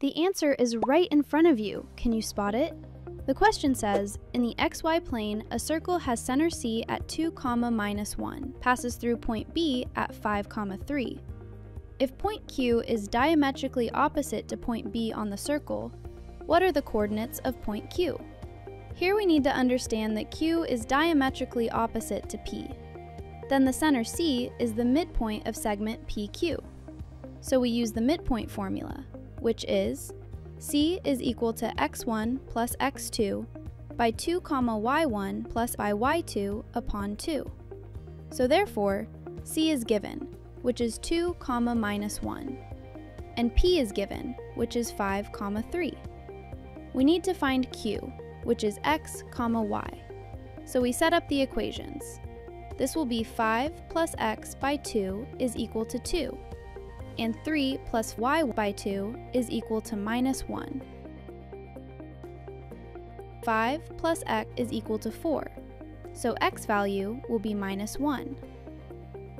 The answer is right in front of you. Can you spot it? The question says, in the xy plane, a circle has center C at 2, comma minus 1, passes through point P at 5, comma 3. If point Q is diametrically opposite to point P on the circle, what are the coordinates of point Q? Here we need to understand that Q is diametrically opposite to P. Then the center C is the midpoint of segment PQ. So we use the midpoint formula, which is c is equal to x1 plus x2 by 2 comma y1 plus by y2 upon 2. So therefore, c is given, which is 2 comma minus 1, and p is given, which is 5 comma 3. We need to find q, which is x comma y. So we set up the equations. This will be 5 plus x by 2 is equal to 2, and 3 plus y by 2 is equal to minus 1. 5 plus x is equal to 4, so x value will be minus 1.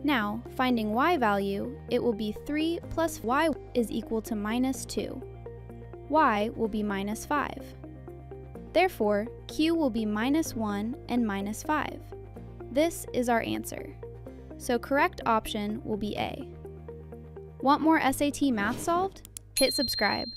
Now, finding y value, it will be 3 plus y is equal to minus 2. y will be minus 5. Therefore, q will be minus 1 and minus 5. This is our answer. So correct option will be A. Want more SAT math solved? Hit subscribe.